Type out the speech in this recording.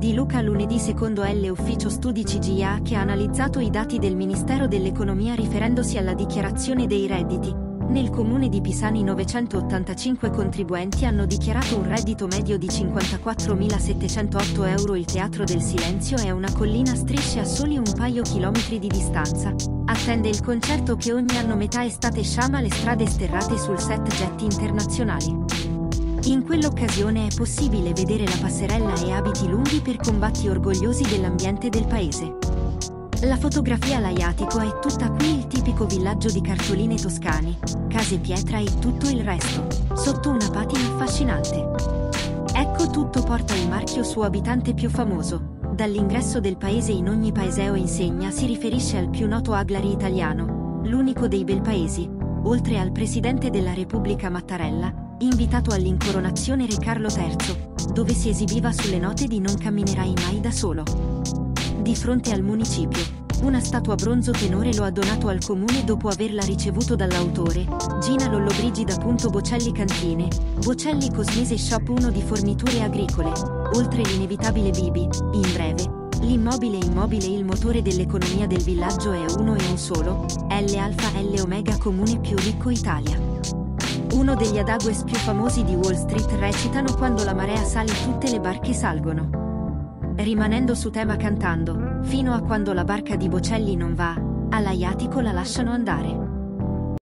Di Luca lunedì secondo L Ufficio Studi CGA che ha analizzato i dati del Ministero dell'Economia riferendosi alla dichiarazione dei redditi. Nel comune di Pisani 985 contribuenti hanno dichiarato un reddito medio di 54.708 euro. Il Teatro del Silenzio è una collina strisce a soli un paio chilometri di distanza. Attende il concerto che ogni anno metà estate sciama le strade sterrate sul set jet internazionali. In quell'occasione è possibile vedere la passerella e abiti lunghi per combatti orgogliosi dell'ambiente del paese. La fotografia all'Aiatico è tutta qui il tipico villaggio di cartoline toscani, case pietra e tutto il resto, sotto una patina affascinante. Ecco tutto porta il marchio suo abitante più famoso. Dall'ingresso del paese in ogni paeseo insegna si riferisce al più noto Aglari italiano, l'unico dei bel paesi, oltre al presidente della Repubblica Mattarella, invitato all'incoronazione Re Carlo III, dove si esibiva sulle note di Non camminerai mai da solo di fronte al municipio. Una statua bronzo tenore lo ha donato al comune dopo averla ricevuto dall'autore, Gina Lollobrigida. Bocelli Cantine, Bocelli Cosmese Shop 1 di forniture agricole, oltre l'inevitabile Bibi, in breve. L'immobile immobile il motore dell'economia del villaggio è uno e un solo, L Alfa L Omega comune più ricco Italia. Uno degli adagues più famosi di Wall Street recitano quando la marea sale tutte le barche salgono rimanendo su tema cantando, fino a quando la barca di Bocelli non va, all'Aiatico la lasciano andare.